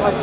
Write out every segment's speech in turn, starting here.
Thank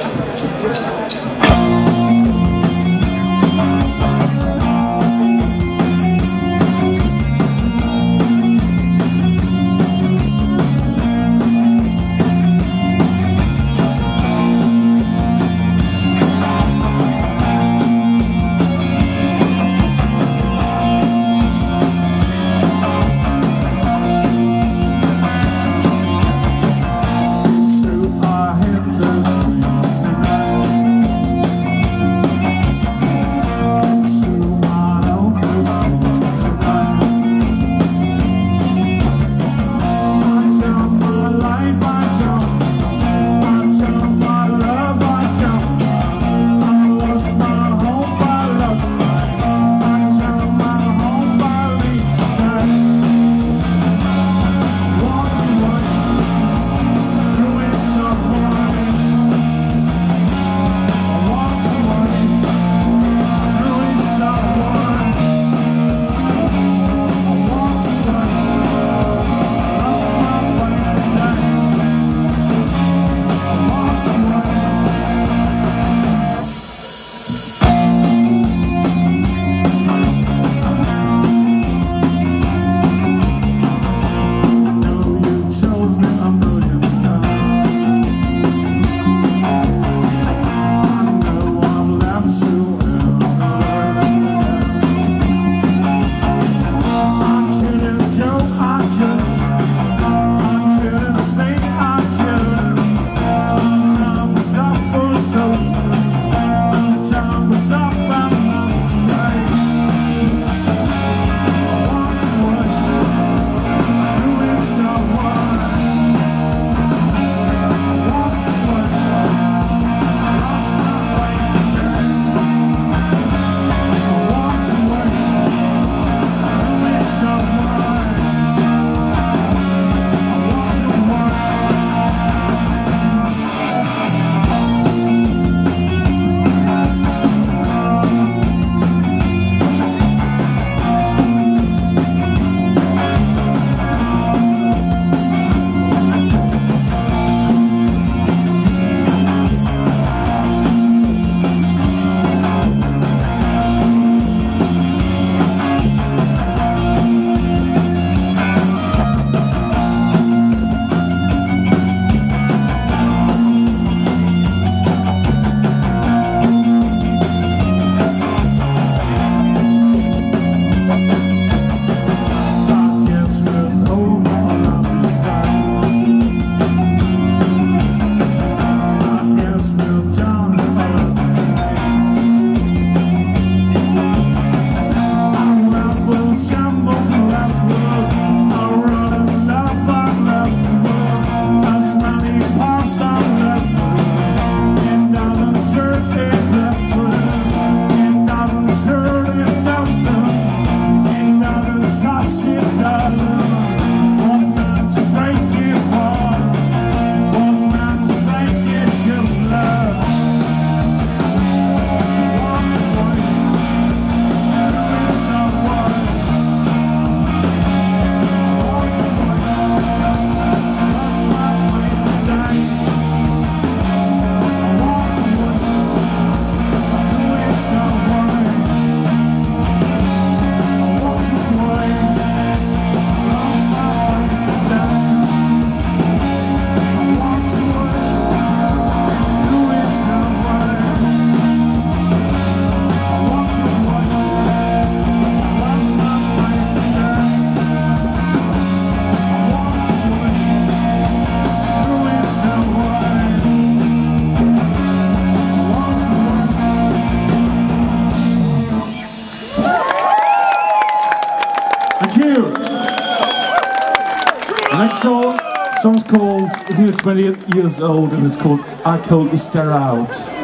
20 years old and it's called I Coldly Stare Out.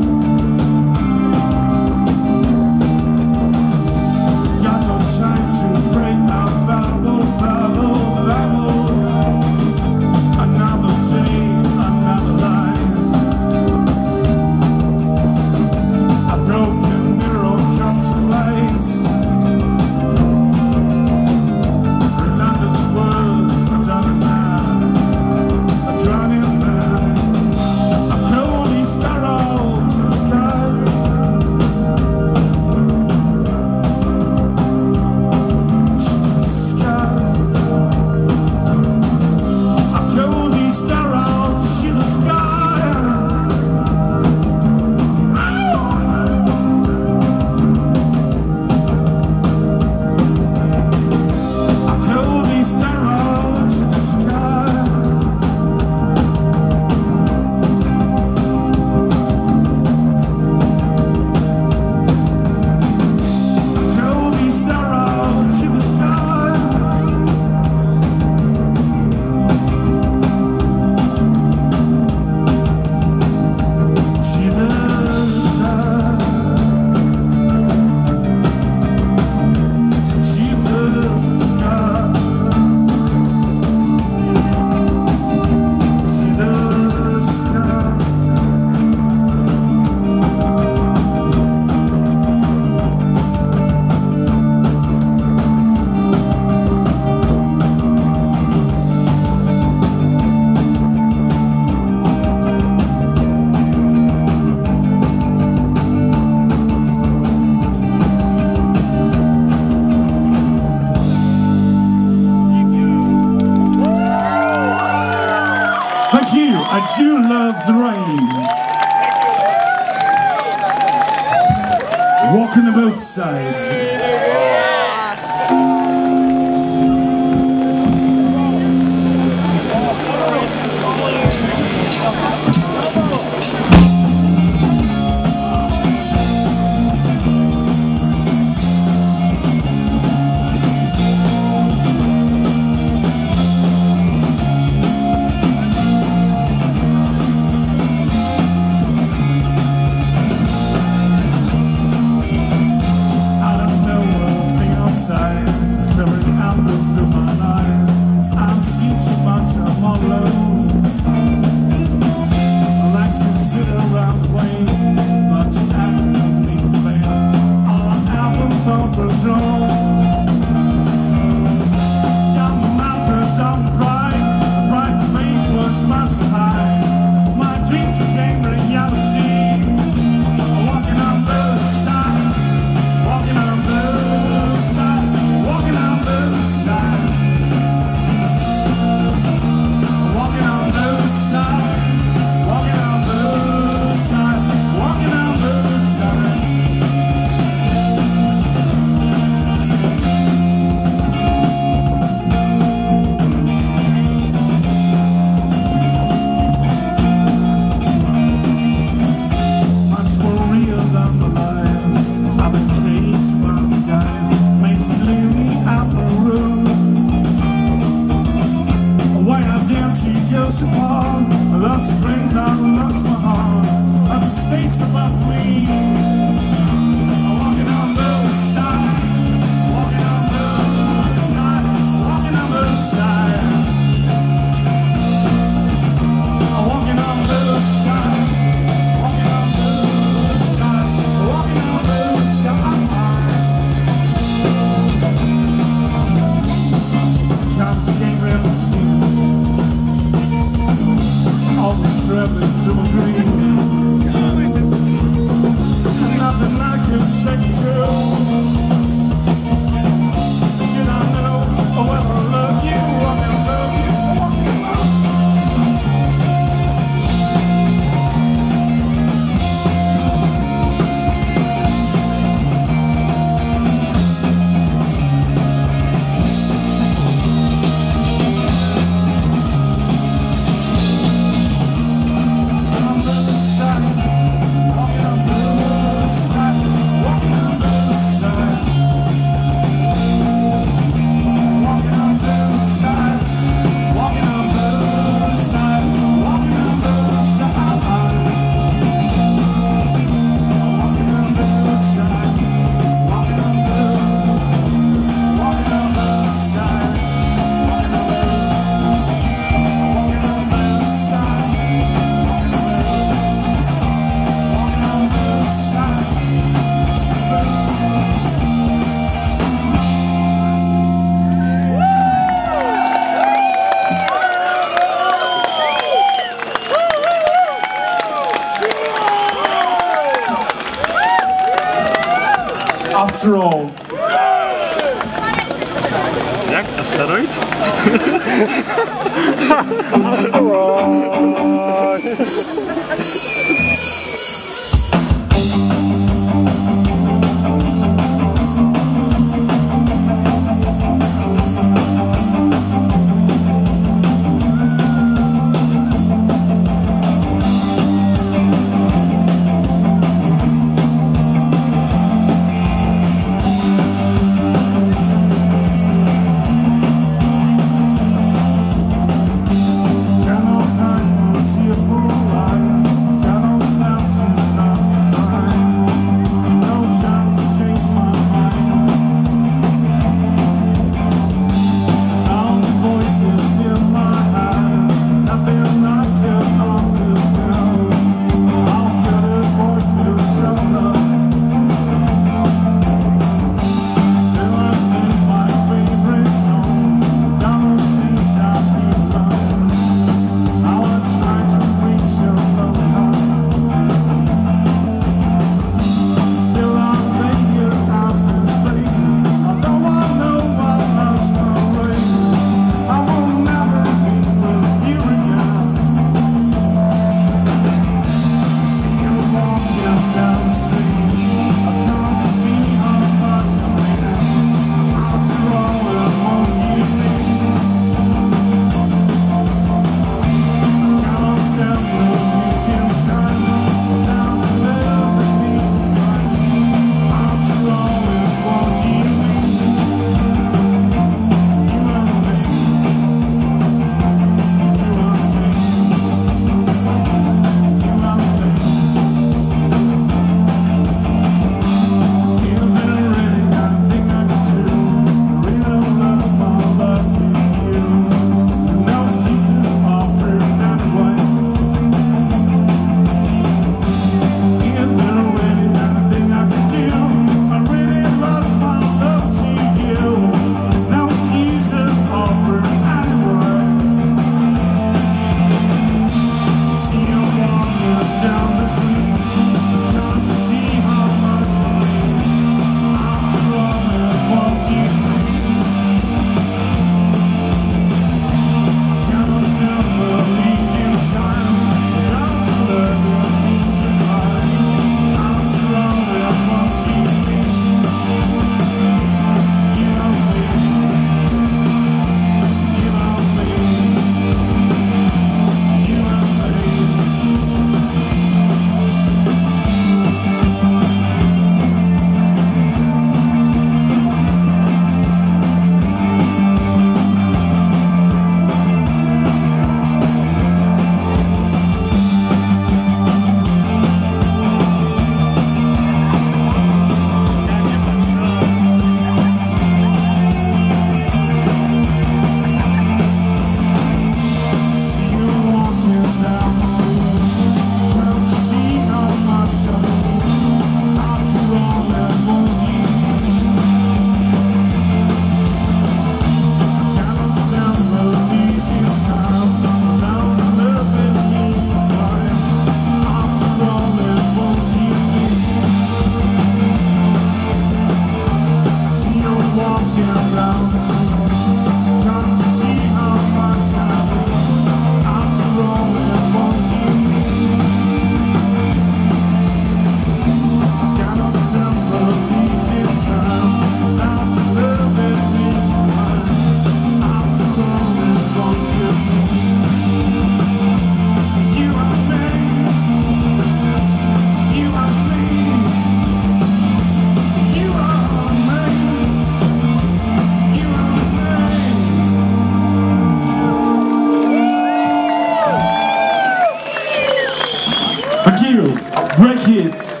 Akiro, Great it.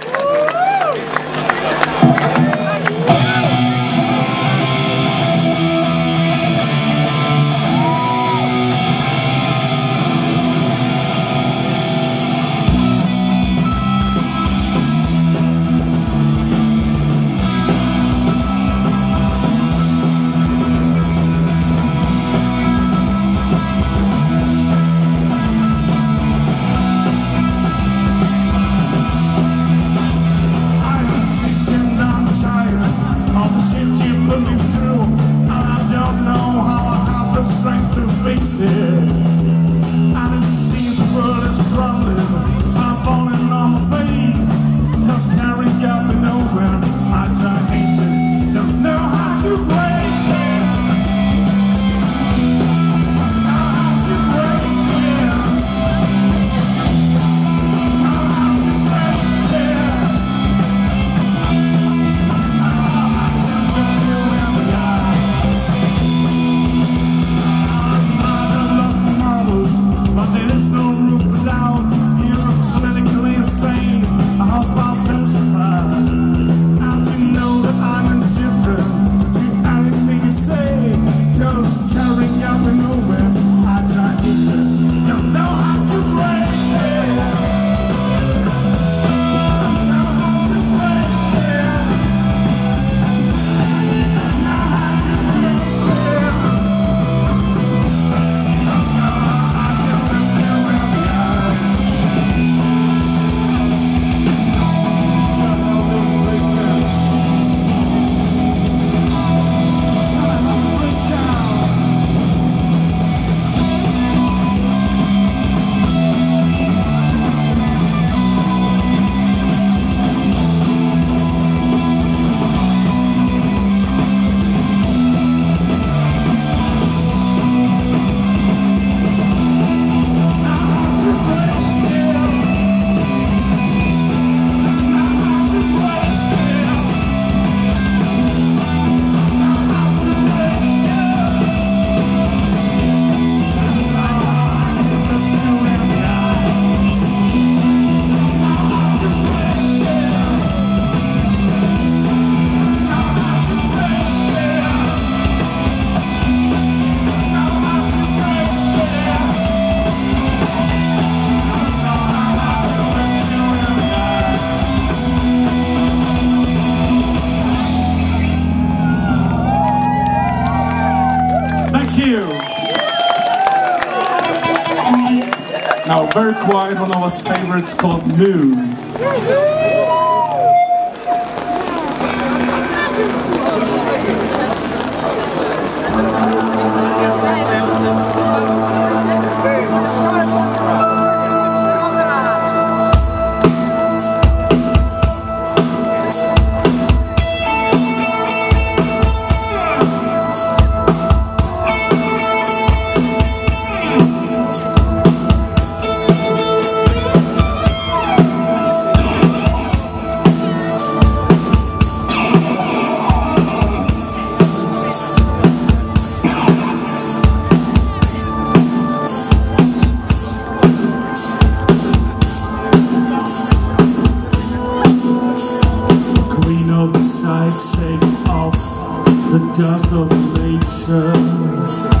choir, one of our favorites called Noon. Just of nature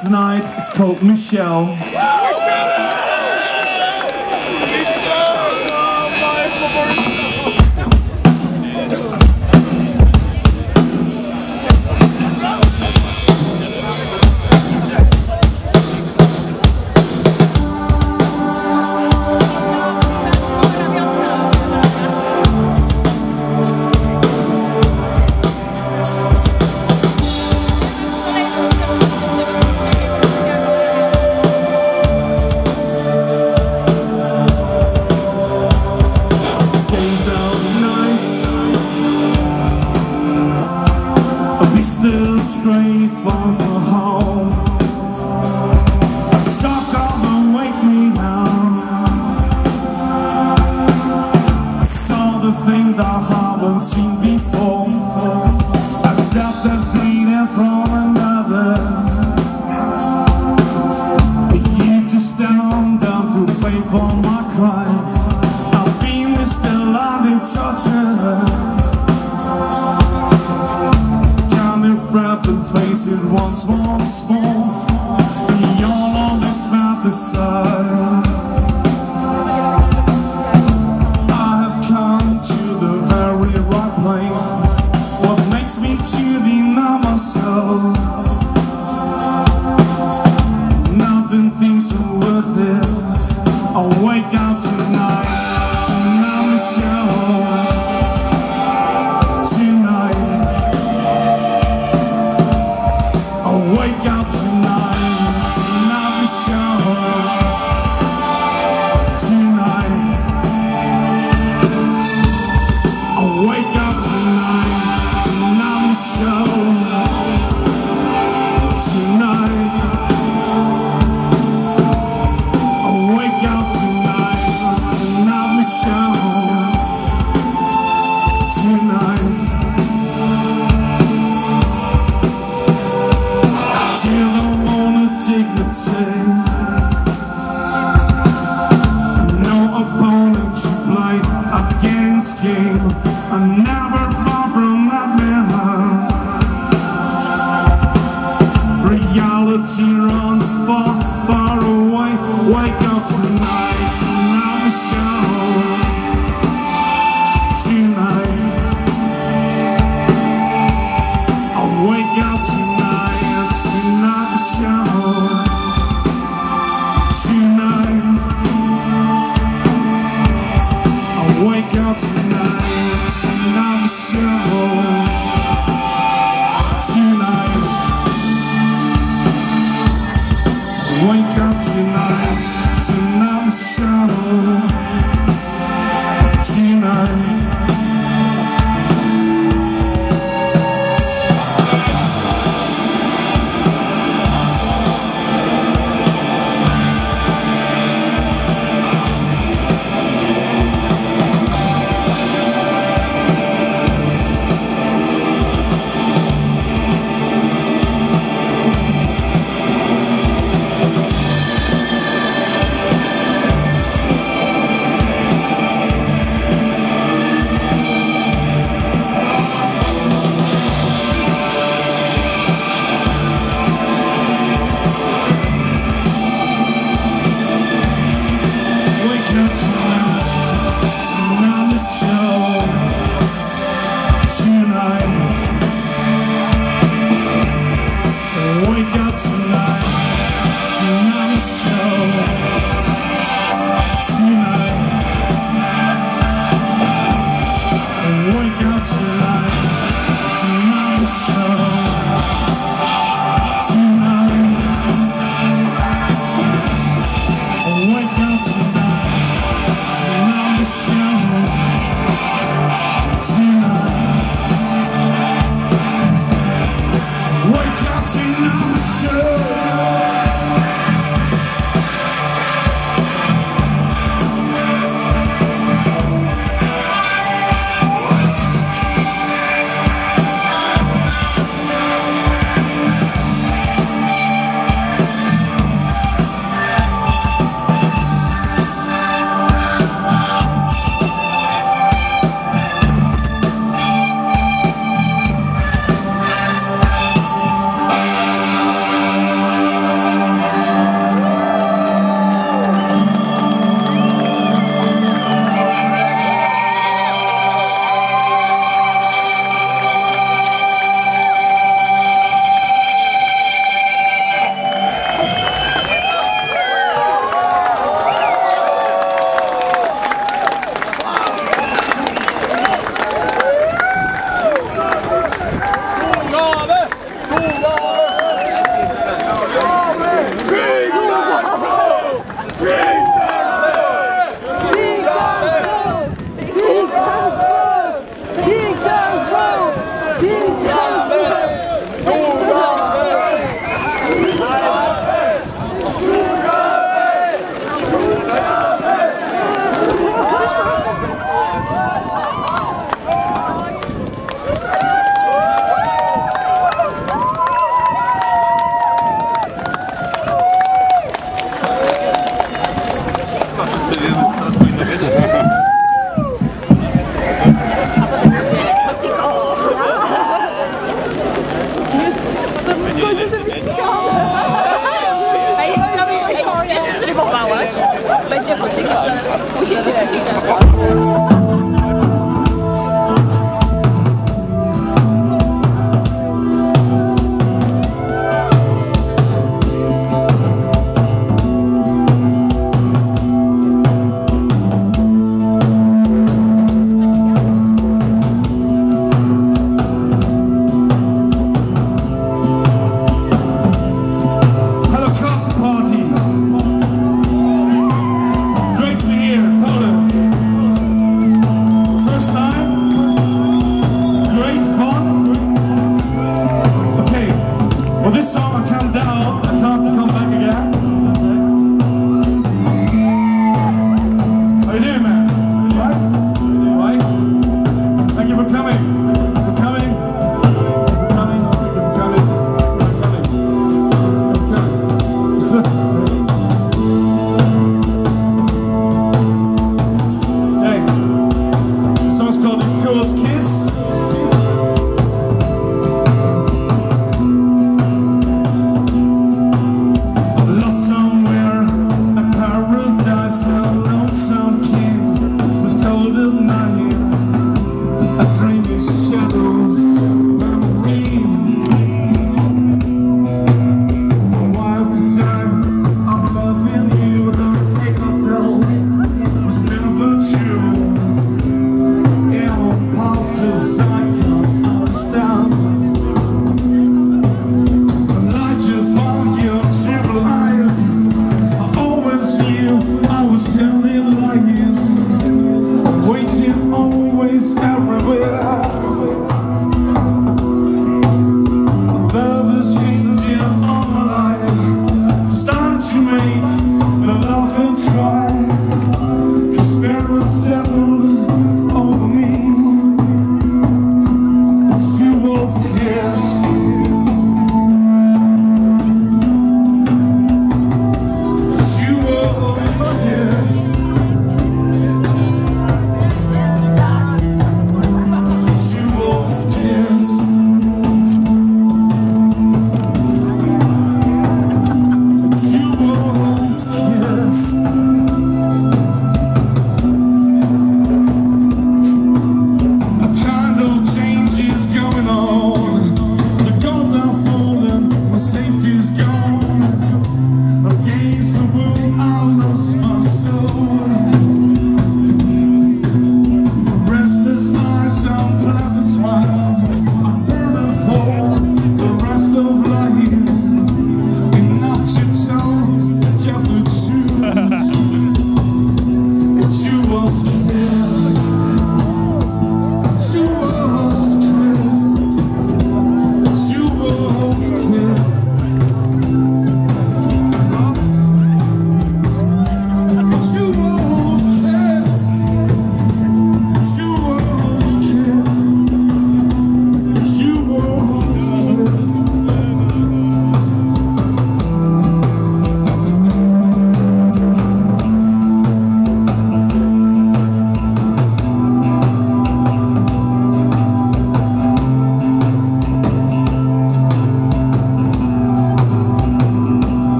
tonight, it's called Michelle.